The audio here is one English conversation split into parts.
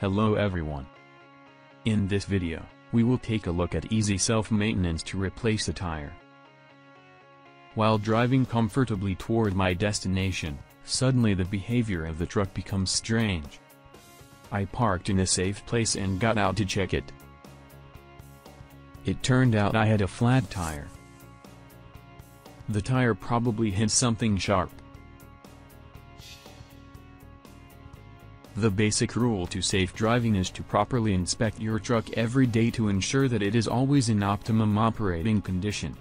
Hello everyone. In this video, we will take a look at easy self-maintenance to replace a tire. While driving comfortably toward my destination, suddenly the behavior of the truck becomes strange. I parked in a safe place and got out to check it. It turned out I had a flat tire. The tire probably hit something sharp. The basic rule to safe driving is to properly inspect your truck every day to ensure that it is always in optimum operating condition.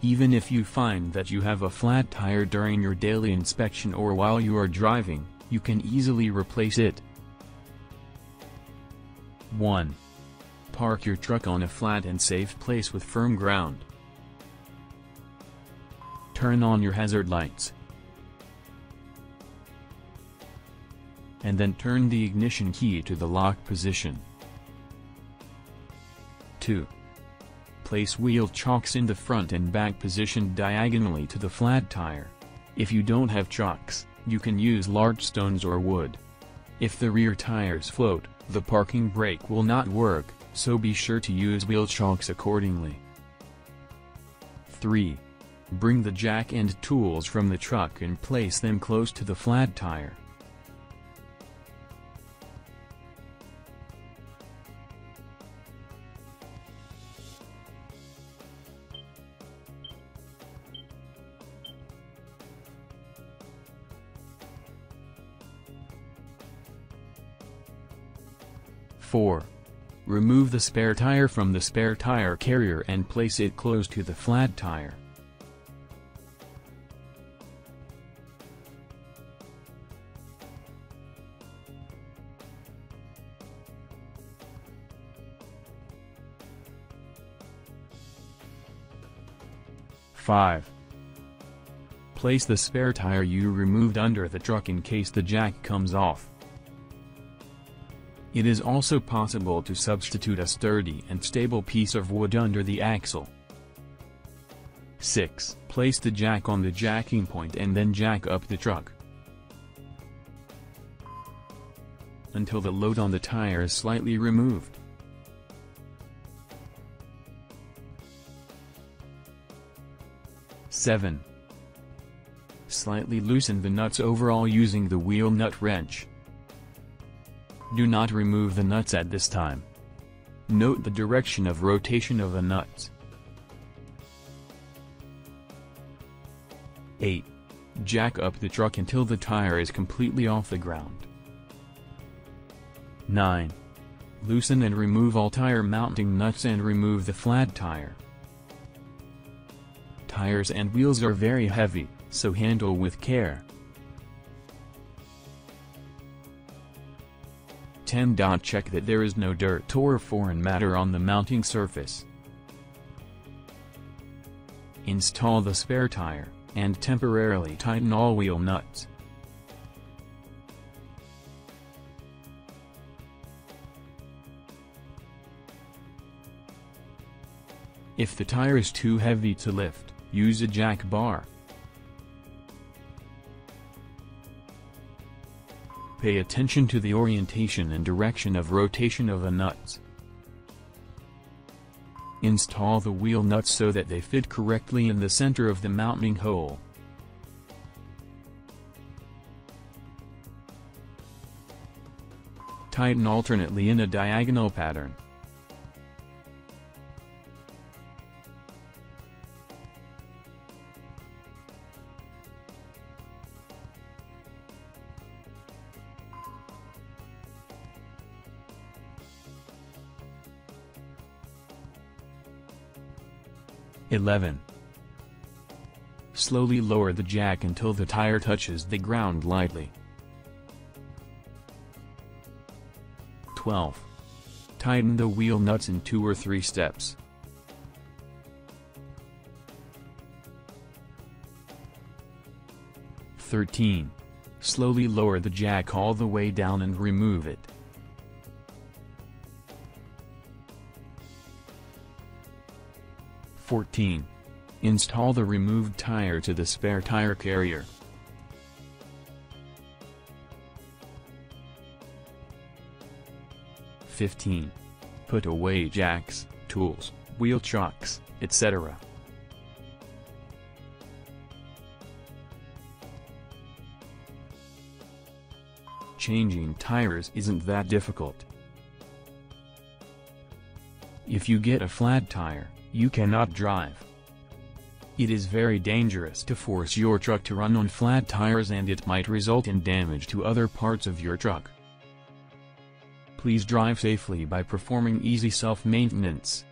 Even if you find that you have a flat tire during your daily inspection or while you are driving, you can easily replace it. 1. Park your truck on a flat and safe place with firm ground. Turn on your hazard lights. And then turn the ignition key to the lock position. 2. Place wheel chocks in the front and back position diagonally to the flat tire. If you don't have chocks, you can use large stones or wood. If the rear tires float, the parking brake will not work, so be sure to use wheel chocks accordingly. 3. Bring the jack and tools from the truck and place them close to the flat tire. Four. Remove the spare tire from the spare tire carrier and place it close to the flat tire. Five. Place the spare tire you removed under the truck in case the jack comes off. It is also possible to substitute a sturdy and stable piece of wood under the axle. 6. Place the jack on the jacking point and then jack up the truck. Until the load on the tire is slightly removed. Seven. Slightly loosen the nuts overall using the wheel nut wrench. Do not remove the nuts at this time. Note the direction of rotation of the nuts. 8. Jack up the truck until the tire is completely off the ground. 9. Loosen and remove all tire mounting nuts and remove the flat tire. Tires and wheels are very heavy, so handle with care. 10. Check that there is no dirt or foreign matter on the mounting surface. Install the spare tire, and temporarily tighten all wheel nuts. If the tire is too heavy to lift, use a jack bar. Pay attention to the orientation and direction of rotation of the nuts. Install the wheel nuts so that they fit correctly in the center of the mounting hole. Tighten alternately in a diagonal pattern. 11. Slowly lower the jack until the tire touches the ground lightly. 12. Tighten the wheel nuts in two or three steps. Thirteen. Slowly lower the jack all the way down and remove it. 14. Install the removed tire to the spare tire carrier. 15. Put away jacks, tools, wheel chocks, etc. Changing tires isn't that difficult. If you get a flat tire, you cannot drive. It is very dangerous to force your truck to run on flat tires and it might result in damage to other parts of your truck. Please drive safely by performing easy self-maintenance.